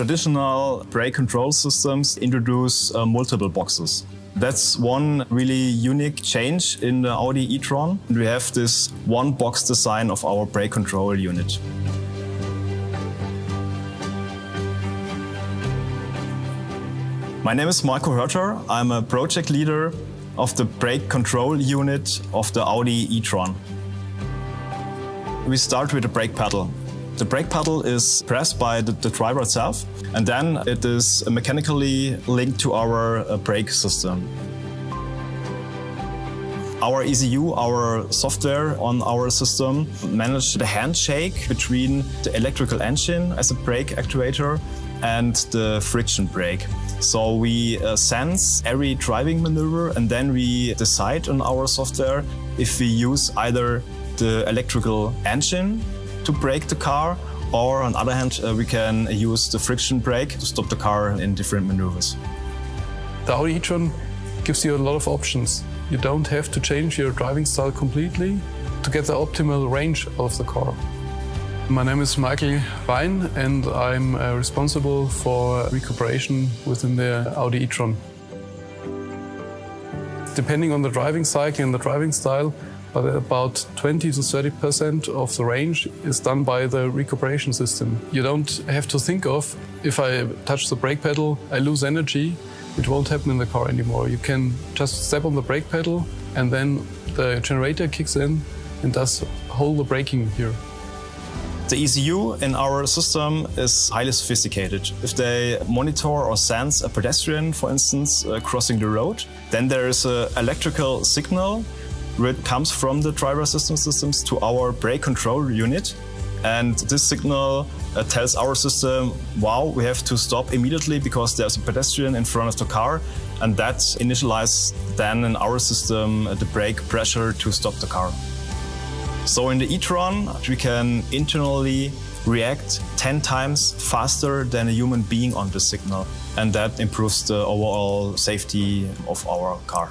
Traditional brake control systems introduce uh, multiple boxes. That's one really unique change in the Audi e-tron. We have this one box design of our brake control unit. My name is Marco Hörter. I'm a project leader of the brake control unit of the Audi e-tron. We start with the brake pedal. The brake pedal is pressed by the, the driver itself, and then it is mechanically linked to our uh, brake system. Our ECU, our software on our system, manage the handshake between the electrical engine as a brake actuator and the friction brake. So we uh, sense every driving maneuver and then we decide on our software if we use either the electrical engine to brake the car or on the other hand uh, we can use the friction brake to stop the car in different maneuvers. The Audi e-tron gives you a lot of options. You don't have to change your driving style completely to get the optimal range of the car. My name is Michael Wein and I'm uh, responsible for recuperation within the Audi e-tron. Depending on the driving cycle and the driving style, but about 20 to 30% of the range is done by the recuperation system. You don't have to think of, if I touch the brake pedal, I lose energy, it won't happen in the car anymore. You can just step on the brake pedal and then the generator kicks in and does whole the braking here. The ECU in our system is highly sophisticated. If they monitor or sense a pedestrian, for instance, uh, crossing the road, then there is an electrical signal which comes from the driver assistance systems to our brake control unit. And this signal uh, tells our system, wow, we have to stop immediately because there's a pedestrian in front of the car. And that initializes then in our system uh, the brake pressure to stop the car. So in the e-tron, we can internally react 10 times faster than a human being on the signal. And that improves the overall safety of our car.